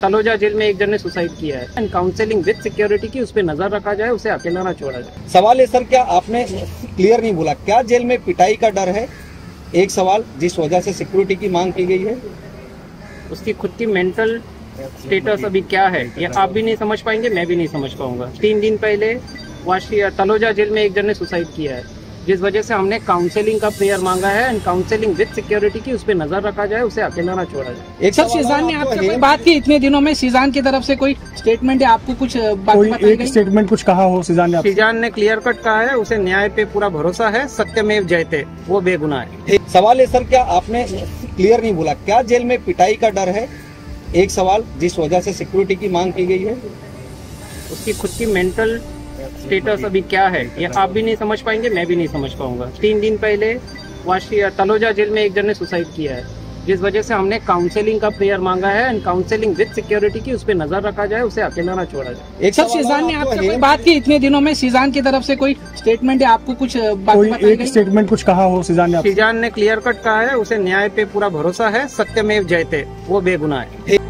Taloja jail में एक जन ने सुसाइड किया है। एंड काउंसलिंग विद सिक्योरिटी की उस पर नज़र रखा जाए उसे अकेला ना छोड़ा जाए। सवाल है सर क्या आपने क्लियर नहीं बोला? क्या जेल में पिटाई का डर है? एक सवाल जिस वजह से सिक्योरिटी की मांग की गई है? उसकी खुद की मेंटल स्टेटस अभी क्या है ये आप भी नहीं समझ पाएँगे मैं भी नहीं समझ पाऊँगा। तीन दिन पहले वाशी तलोजा जेल में एक जन ने सुसाइड किया है। जिस वजह से हमने काउंसलिंग का प्रेयर मांगा है एंड काउंसलिंग विद सिक्योरिटी की उस पर नज़र रखा जाए उसे अकेला ना छोड़ा जाए। एक सर सवाल शीजान ने आपसे कोई बात की इतने दिनों में? शीजान की तरफ़ से कोई स्टेटमेंट या आपको कुछ कोई एक स्टेटमेंट कुछ कहा हो सीजान ने आपसे? शिजान ने क्लियर कट कहा है उसे न्याय पे पूरा भरोसा है सत्यमेव जयते वो बेगुनाह है। एक सवाल है सर क्या आपने क्लियर नहीं बोला? क्या जेल में पिटाई का डर है? एक सवाल जिस वजह से सिक्योरिटी की मांग की गई है? उसकी खुद की मेंटल स्टेटस अभी क्या है? ये आप भी नहीं समझ पाएँगे मैं भी नहीं समझ पाऊँगा। तीन दिन पहले वाशी तलोजा जेल में एक जन ने सुसाइड किया है। जिस वजह से हमने काउंसलिंग का प्रेयर मांगा है एंड काउंसलिंग विद सिक्योरिटी की उस पर नज़र रखा जाए उसे अकेला ना छोड़ा जाए। एक सर सवाल शीजान ने आपसे कोई बात की इतने दिनों में? शीजान की तरफ़ से कोई स्टेटमेंट या आपको कुछ बात कोई एक स्टेटमेंट कुछ कहा हो सीजान ने आपसे? शिजान ने क्लियर कट कहा है उसे न्याय पे पूरा भरोसा है सत्यमेव जयते वो बेगुनाह है।